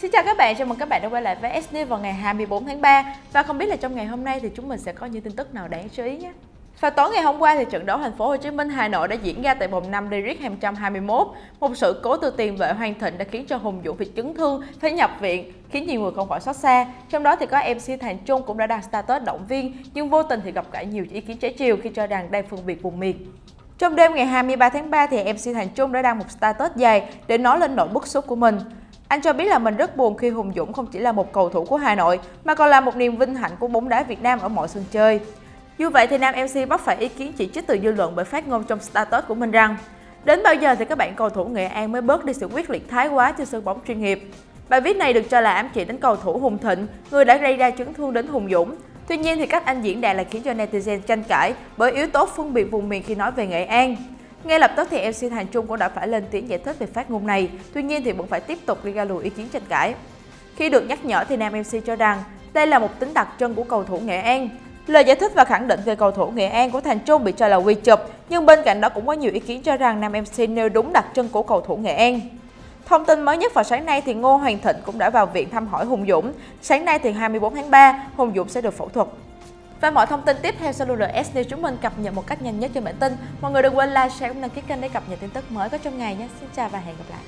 Xin chào các bạn, chào mừng các bạn đã quay lại với SD vào ngày 24 tháng 3 Và không biết là trong ngày hôm nay thì chúng mình sẽ có những tin tức nào đáng chú ý nhé và tối ngày hôm qua thì trận đấu thành phố Hồ Chí Minh Hà Nội đã diễn ra tại vòng 5 Lyric 221. Một sự cố từ tiền vệ Hoàng Thịnh đã khiến cho Hùng Dũng bị chấn thương, phải nhập viện, khiến nhiều người không khỏi xót xa. Trong đó thì có MC Thành Trung cũng đã đăng status động viên, nhưng vô tình thì gặp phải nhiều ý kiến trái chiều khi cho rằng đang phân biệt vùng miền. Trong đêm ngày 23 tháng 3 thì MC Thành Trung đã đăng một status dài để nói lên nỗi bức xúc của mình. Anh cho biết là mình rất buồn khi Hùng Dũng không chỉ là một cầu thủ của Hà Nội mà còn là một niềm vinh hạnh của bóng đá Việt Nam ở mọi sân chơi. Dù vậy thì nam MC bắt phải ý kiến chỉ trích từ dư luận bởi phát ngôn trong status của mình rằng Đến bao giờ thì các bạn cầu thủ Nghệ An mới bớt đi sự quyết liệt thái quá trên sân bóng chuyên nghiệp. Bài viết này được cho là ám chỉ đến cầu thủ Hùng Thịnh, người đã gây ra chấn thương đến Hùng Dũng. Tuy nhiên thì cách anh diễn đạt lại khiến cho netizen tranh cãi bởi yếu tố phân biệt vùng miền khi nói về Nghệ An. Ngay lập tức thì MC Thành Trung cũng đã phải lên tiếng giải thích về phát ngôn này, tuy nhiên thì vẫn phải tiếp tục gây ra lùi ý kiến tranh cãi. Khi được nhắc nhở thì nam MC cho rằng đây là một tính đặc trưng của cầu thủ Nghệ An. Lời giải thích và khẳng định về cầu thủ Nghệ An của Thành Trung bị cho là quy chụp, nhưng bên cạnh đó cũng có nhiều ý kiến cho rằng nam MC nêu đúng đặc trưng của cầu thủ Nghệ An. Thông tin mới nhất vào sáng nay thì Ngô Hoàng Thịnh cũng đã vào viện thăm hỏi Hùng Dũng. Sáng nay thì 24 tháng 3, Hùng Dũng sẽ được phẫu thuật. Và mọi thông tin tiếp theo sẽ luôn được SD chúng mình cập nhật một cách nhanh nhất trên bản tin. Mọi người đừng quên like, share cũng đăng ký kênh để cập nhật tin tức mới có trong ngày nhé. Xin chào và hẹn gặp lại.